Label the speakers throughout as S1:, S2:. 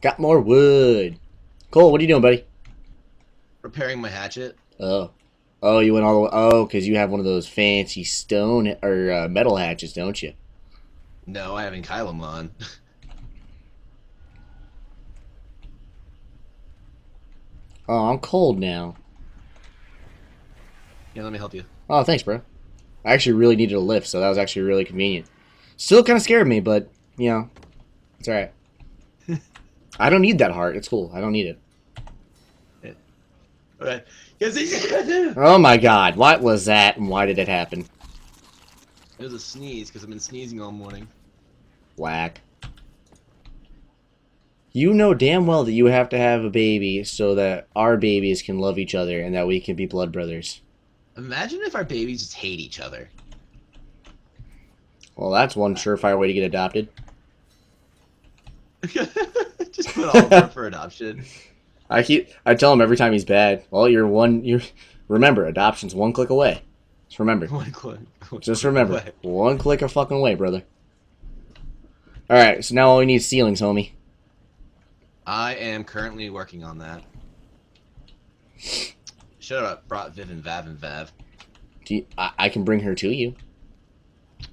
S1: Got more wood. Cole, what are you doing, buddy?
S2: Repairing my hatchet.
S1: Oh. Oh, you went all the way. Oh, because you have one of those fancy stone or uh, metal hatches, don't you?
S2: No, I haven't Kylum on.
S1: Oh, I'm cold now.
S2: yeah, let me help you.
S1: Oh, thanks, bro. I actually really needed a lift, so that was actually really convenient. Still kind of scared me, but, you know, it's alright. I don't need that heart. It's cool. I don't need it.
S2: Alright.
S1: Oh my god, what was that and why did it happen?
S2: It was a sneeze because I've been sneezing all morning.
S1: Whack. You know damn well that you have to have a baby so that our babies can love each other and that we can be blood brothers.
S2: Imagine if our babies just hate each other.
S1: Well, that's one surefire way to get adopted.
S2: just put all of them for adoption.
S1: I keep I tell him every time he's bad. Well, you're one. You're remember adoption's one click away. Just remember.
S2: One click.
S1: Just remember,
S2: Away.
S1: one click a fucking away, brother. All right, so now all we need is ceilings, homie.
S2: I am currently working on that. Should have brought Viv and Vav and Vav.
S1: Do you, I, I can bring her to you.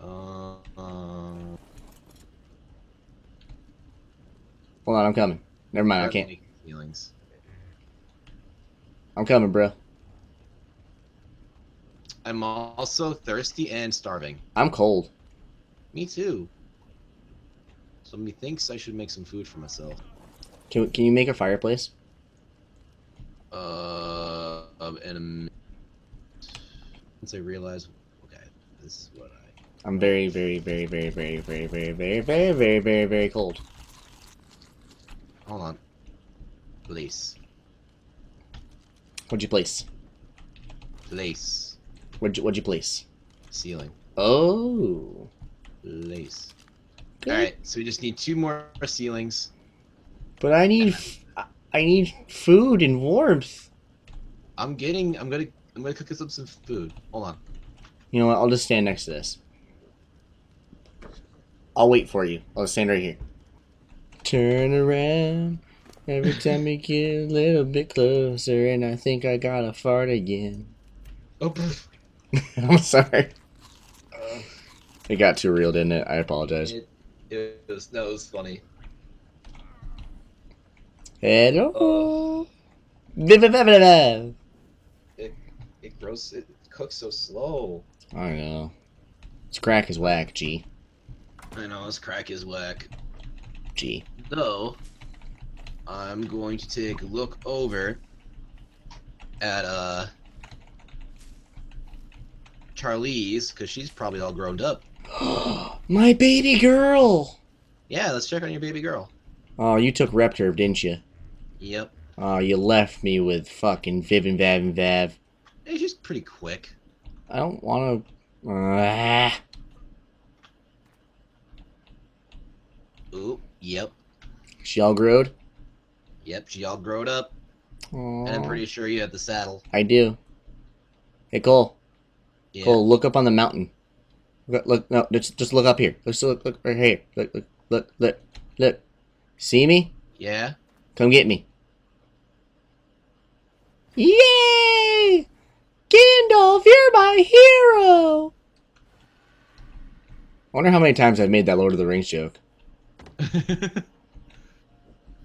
S2: Uh, uh,
S1: Hold on, I'm coming. Never mind, I can't.
S2: Feelings.
S1: I'm coming, bro.
S2: I'm also thirsty and starving.
S1: I'm cold.
S2: Me too. So methinks I should make some food for myself.
S1: Can can you make a fireplace?
S2: Uh, um, in a minute. Once I realize, okay, this is what I.
S1: I'm very, very, very, very, very, very, very, very, very, very, very, very cold.
S2: Hold on. Place.
S1: What'd you place?
S2: Place.
S1: What'd you, what'd you place?
S2: Ceiling.
S1: Oh.
S2: Place.
S1: Good.
S2: Alright, so we just need two more ceilings.
S1: But I need, I need food and warmth.
S2: I'm getting. I'm gonna. I'm gonna cook us up some food. Hold on.
S1: You know what? I'll just stand next to this. I'll wait for you. I'll stand right here. Turn around every time you get a little bit closer, and I think I got a fart again.
S2: Oh.
S1: I'm sorry.
S2: Uh,
S1: It got too real, didn't it? I apologize.
S2: it, it was. That was funny.
S1: Hello. I
S2: It grows. It cooks so slow.
S1: I know. This crack is whack, G.
S2: I know this crack is whack.
S1: G.
S2: Though, I'm going to take a look over at uh Charlize because she's probably all grown up.
S1: My baby girl.
S2: Yeah, let's check on your baby girl.
S1: Oh, you took Repturf, didn't you?
S2: Yep.
S1: Oh, you left me with fucking Viv and Vav and Vav.
S2: Hey, she's pretty quick.
S1: I don't want to. Ah.
S2: Ooh, yep,
S1: She all growed?
S2: yep. She all growed up, and I'm pretty sure you have the saddle.
S1: I do. Hey, Cole.
S2: Yeah.
S1: Cole, look up on the mountain. Look, look no, just, just look up here. Let's look, look right here. Look, look, look, look, look. See me?
S2: Yeah.
S1: Come get me. Yay! Gandalf, you're my hero! I wonder how many times I've made that Lord of the Rings joke.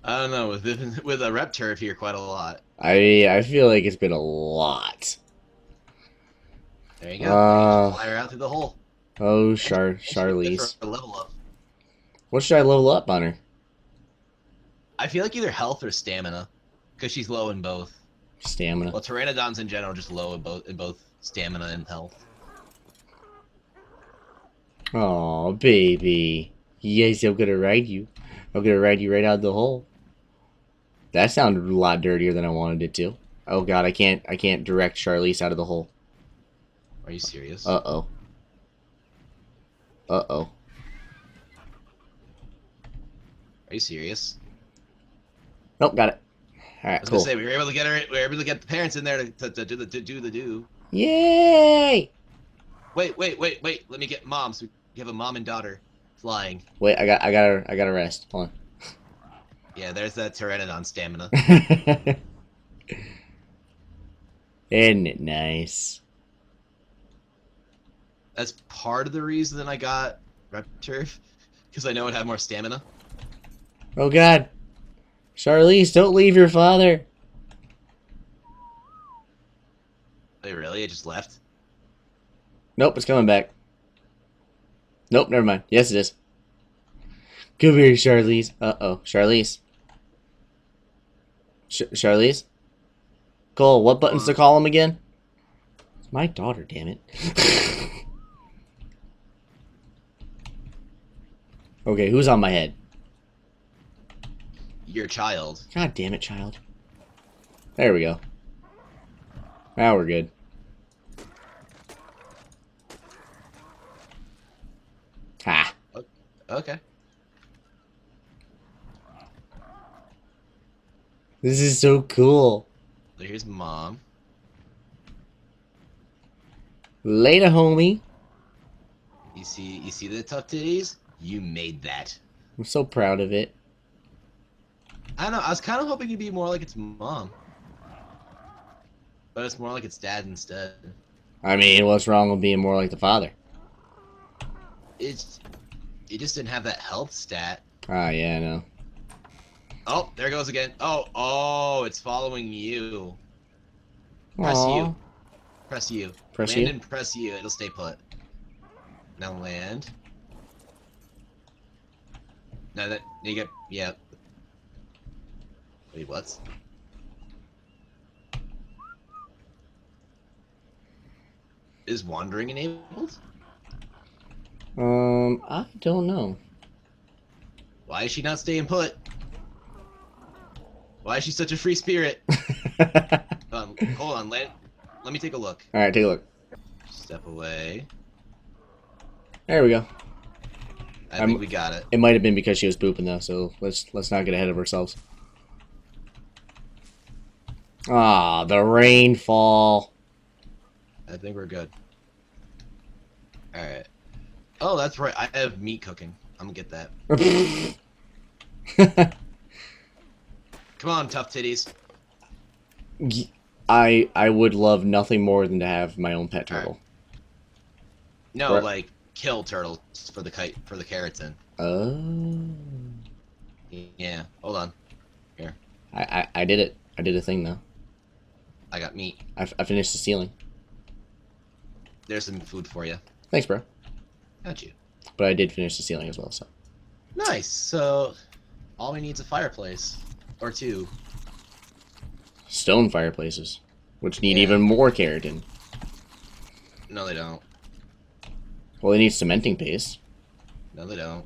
S2: I don't know with with a Repturf here quite a lot.
S1: I I feel like it's been a lot.
S2: There you go.
S1: Uh,
S2: Fly her out through the hole.
S1: Oh, Char
S2: And she can get
S1: Charlize.
S2: level up.
S1: What should I level up on her?
S2: I feel like either health or stamina, because she's low in both.
S1: Stamina.
S2: Well, pteranodons in general just low in both in both stamina and health.
S1: Oh, baby. Yes, I'm gonna ride you. I'm gonna ride you right out of the hole. That sounded a lot dirtier than I wanted it to. Oh god, I can't I can't direct Charlize out of the hole.
S2: Are you serious?
S1: Uh oh. Uh oh.
S2: Are you serious?
S1: Nope, got it.
S2: All
S1: right, I
S2: was
S1: cool.
S2: gonna say we were able to get her. We were able to get the parents in there to, to, to do the to do the do.
S1: Yay!
S2: Wait, wait, wait, wait. Let me get mom. So we have a mom and daughter flying.
S1: Wait, I got I gotta I gotta rest. Hold on.
S2: Yeah, there's that Pteranodon stamina.
S1: Isn't it nice?
S2: That's part of the reason I got Repturf, because I know it had more stamina.
S1: Oh god. Charlize, don't leave your father.
S2: Wait, really? It just left?
S1: Nope, it's coming back. Nope, never mind. Yes, it is. Come here, Charlize. Uh-oh. Charlize. Sh Charlize? Cole, what buttons to call him again? My daughter, damn it. okay, who's on my head?
S2: Your child.
S1: God damn it, child. There we go. Now we're good.
S2: Okay.
S1: This is so cool.
S2: So here's mom.
S1: Later, homie.
S2: You see, you see the tough titties? You made that.
S1: I'm so proud of it.
S2: I don't know. I was kind of hoping it'd be more like its mom, but it's more like its dad instead.
S1: I mean, what's wrong with being more like the father?
S2: It's, it just didn't have that health stat.
S1: Ah, yeah, I know.
S2: Oh, there it goes again. Oh, oh, it's following you. Press
S1: Aw.
S2: you. Press you.
S1: Press
S2: land
S1: you?
S2: and press you. It'll stay put. Now land. Now that you get yeah. Wait, what? Is wandering enabled?
S1: Um, I don't know.
S2: Why is she not staying put? Why is she such a free spirit? Um, hold on, land. Let me take a look.
S1: Alright, take a look.
S2: Step away.
S1: There we go.
S2: I
S1: I'm-
S2: think we got it.
S1: It might have been because she was pooping though, so let's let's not get ahead of ourselves. Ah, the rainfall.
S2: I think we're good. Alright. Oh, that's right. I have meat cooking. I'm gonna get that. Come on, tough titties.
S1: I I would love nothing more than to have my own pet turtle.
S2: No,
S1: Right.
S2: like kill turtles for the kite for the keratin.
S1: Oh.
S2: Yeah. Hold on.
S1: I, I I did it. I did a thing though.
S2: I got meat.
S1: I, I finished the ceiling.
S2: There's some food for you.
S1: Thanks, bro.
S2: Got you.
S1: But I did finish the ceiling as well. So
S2: Nice. So, all we need is a fireplace or two.
S1: stone fireplaces, which need
S2: Yeah.
S1: even more keratin.
S2: No, they don't.
S1: Well, they need cementing paste.
S2: No, they don't.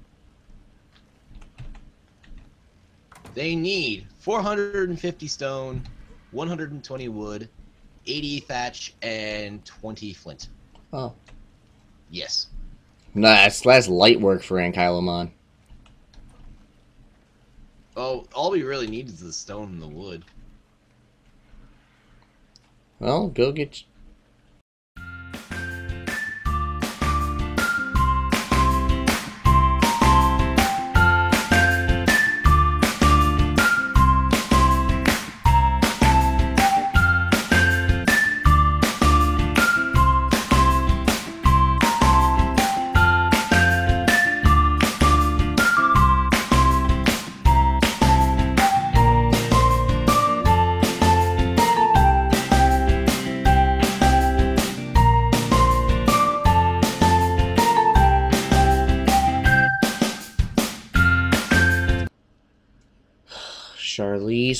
S2: They need 450 stone, 120 wood, 80 thatch, and 20 flint.
S1: Oh.
S2: Yes.
S1: Nah, that's that's light work for Ankylomon.
S2: Oh, all we really need is the stone and the wood.
S1: Well, go get.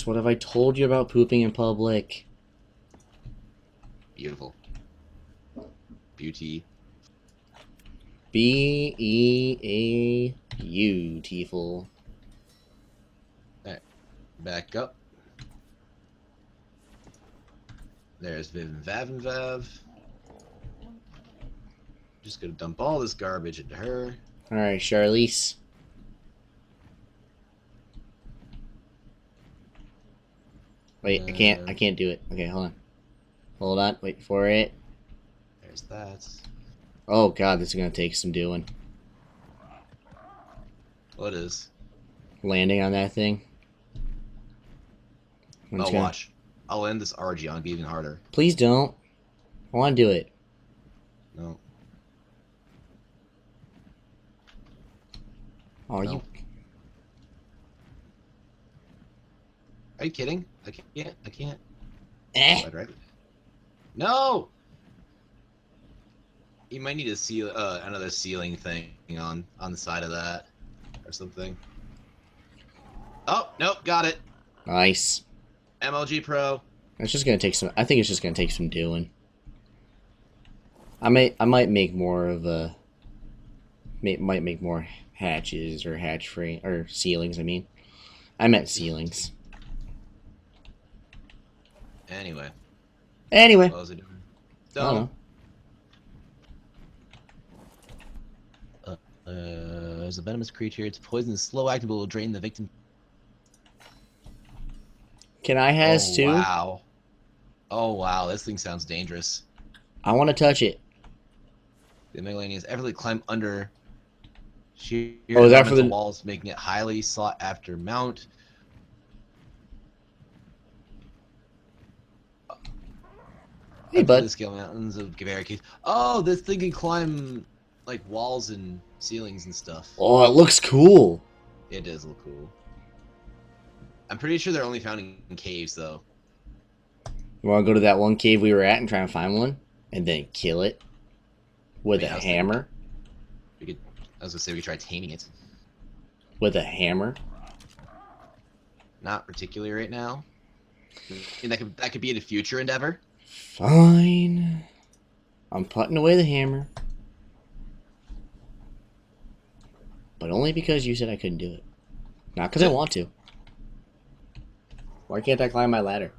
S1: What have I told you about pooping in public?
S2: Beautiful. Beauty.
S1: B E A beautiful. Alright.
S2: Back up. There's Viv and Vav and Vav. Just gonna dump all this garbage into her.
S1: All right, Charlize. Wait, I can't. I can't do it. Okay, hold on. Hold on. Wait for it.
S2: There's that.
S1: Oh God, this is gonna take some doing.
S2: What is?
S1: Landing on that thing. I'm
S2: Oh,
S1: just gonna-
S2: watch. I'll end this RG on even harder.
S1: Please don't. I want to do it.
S2: No.
S1: Are
S2: No.
S1: you.
S2: Are you kidding? I can't. I can't.
S1: Eh.
S2: Right, right. No. You might need a seal, uh, another ceiling thing on on the side of that, or something. Oh nope, got it.
S1: Nice.
S2: MLG Pro.
S1: It's just gonna take some. I think it's just gonna take some doing. I might. I might make more of a. May, might make more hatches or hatch frame or ceilings. I mean, I meant ceilings.
S2: Anyway,
S1: Anyway,
S2: what was it doing?
S1: Know.
S2: Uh, there's a venomous creature. It's poisonous, slow acting, but will drain the victim.
S1: Can I has
S2: oh,
S1: too?
S2: Wow. Oh wow, this thing sounds dangerous.
S1: I want to touch it.
S2: The Megalanians effortlessly climb under sheer
S1: Oh, is that for the-
S2: walls, making it highly sought after mount.
S1: Hey, bud.
S2: The scale mountains of barricades. Oh, this thing can climb like walls and ceilings and stuff.
S1: Oh, it looks cool.
S2: It does look cool. I'm pretty sure they're only found in caves though.
S1: You want to go to that one cave we were at and try and find one, and then kill it with
S2: Wait,
S1: a
S2: I was thinking-
S1: hammer?
S2: We could. I was gonna say we try taming it.
S1: With a hammer?
S2: Not particularly right now. And that could that could be in a future endeavor.
S1: Fine. I'm putting away the hammer. But only because you said I couldn't do it. Not because I want to. Why can't I climb my ladder?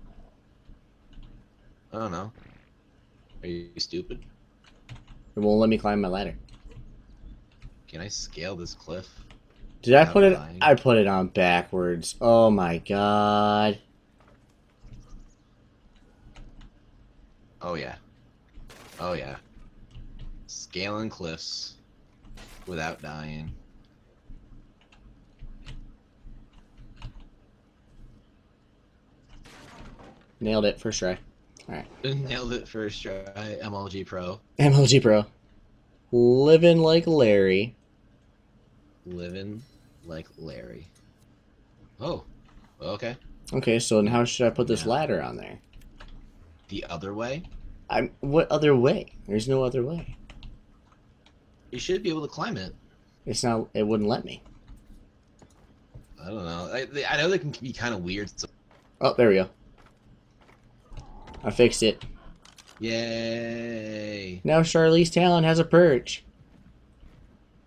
S2: I don't know. Are you stupid?
S1: It won't let me climb my ladder.
S2: Can I scale this cliff?
S1: Did I put it? I put it on backwards. Oh my god.
S2: Oh yeah. Oh yeah. Scaling cliffs without dying.
S1: Nailed it first try. Alright.
S2: Nailed it first try. MLG Pro.
S1: MLG Pro. Living like Larry.
S2: Living like Larry. Oh. Okay.
S1: Okay, so then how should I put this
S2: Yeah.
S1: ladder on there?
S2: The other way?
S1: I'm what other way? There's no other way.
S2: You should be able to climb it.
S1: It's not. It wouldn't let me.
S2: I don't know. I, they, I know they can be kind of weird. So,
S1: Oh, there we go. I fixed it.
S2: yay.
S1: Now Charlize Talon has a perch.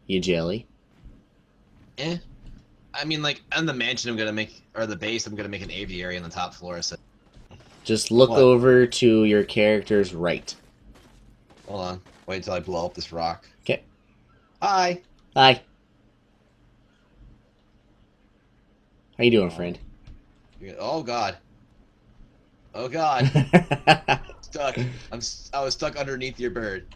S1: You jelly.
S2: Eh. I mean, like, on the mansion, I'm gonna make, or the base, I'm gonna make an aviary on the top floor. So,
S1: Just look
S2: What?
S1: over to your character's right.
S2: hold on. Wait until I blow up this rock.
S1: Okay.
S2: Hi.
S1: Hi. How you doing, oh.
S2: friend? Oh God. Oh God. stuck. I'm. I was stuck underneath your bird.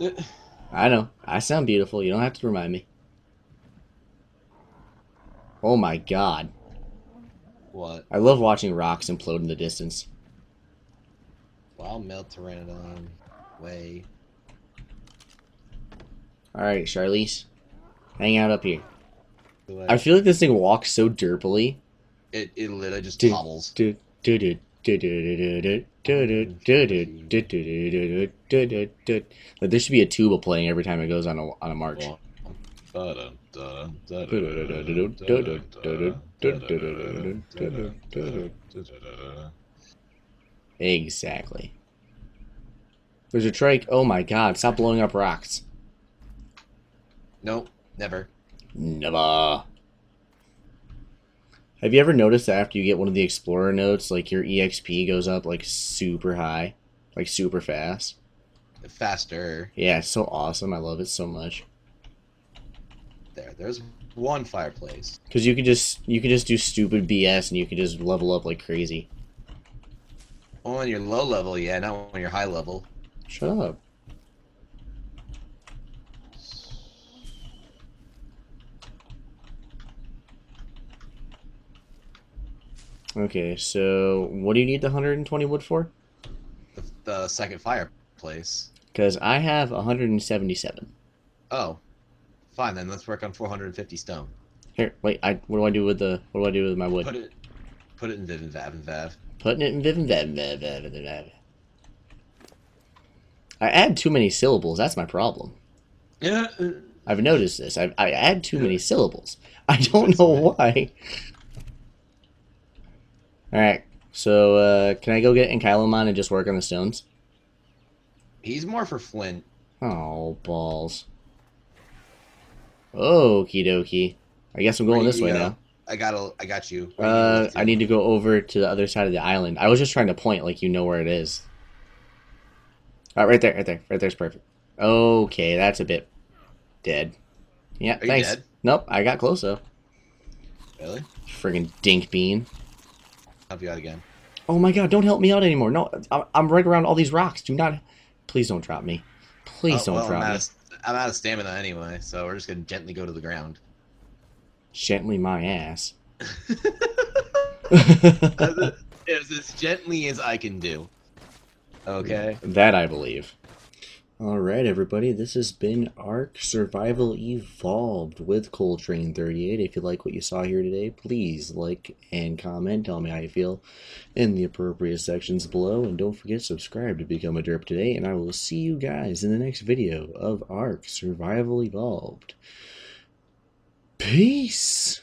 S1: I know. I sound beautiful. You don't have to remind me. Oh my god.
S2: What?
S1: I love watching rocks implode in the distance.
S2: Wild melt pteranodon. Way.
S1: Alright, Charlize. Hang out up here. I feel like this thing walks so derpily.
S2: It, it literally just
S1: Dude.
S2: hobbles.
S1: Do- do- do- there should be a tuba playing every time it goes on a on a march. Exactly. There's a trike. Oh my god! Stop blowing up rocks.
S2: No, never.
S1: Never. Have you ever noticed that after you get one of the explorer notes, like your exp goes up like super high, like super fast?
S2: Faster.
S1: Yeah, it's so awesome. I love it so much.
S2: There, there's one fireplace.
S1: Because you could just you could just do stupid BS and you could just level up like crazy.
S2: Well, when you're low level, yeah, not when you're high level.
S1: Shut up. Okay, so what do you need the 120 wood for?
S2: The, the second fireplace.
S1: Because I have 177.
S2: Oh, fine then. Let's work on 450 stone.
S1: Here, wait. I what do I do with the what do I do with my wood?
S2: Put it, put it in Viv and Vav and Vav.
S1: Putting it in Viv and Vav, Vav, Vav, Vav, Vav. I add too many syllables. That's my problem.
S2: Yeah.
S1: Uh, I've noticed this. I I add too many syllables. I don't know why. All right. So uh, can I go get Ankylomon and just work on the stones?
S2: He's more for Flint.
S1: Oh balls. Okie dokie. I guess I'm going this way
S2: go?
S1: now.
S2: I got a, I got you. Where
S1: Uh. I need to go over to the other side of the island. I was just trying to point like you know where it is. All right, right there, right there, right there's perfect. Okay, that's a bit dead. Yeah,
S2: Are
S1: thanks. Nope, I got close though.
S2: Really?
S1: Friggin' dink bean.
S2: Help you out again.
S1: Oh my god, don't help me out anymore. No, I'm- I'm right around all these rocks. Do not. Please don't drop me. Please
S2: Oh,
S1: don't
S2: well,
S1: drop
S2: I'm
S1: me.
S2: of, I'm out of stamina anyway, so we're just gonna gently go to the ground.
S1: Gently my ass.
S2: as, as as gently as I can do. Okay.
S1: That I believe. Alright, everybody, this has been Ark Survival Evolved with Coletrane 38. If you like what you saw here today, please like and comment. Tell me how you feel in the appropriate sections below. And don't forget, subscribe to become a derp today. And I will see you guys in the next video of Ark Survival Evolved. Peace!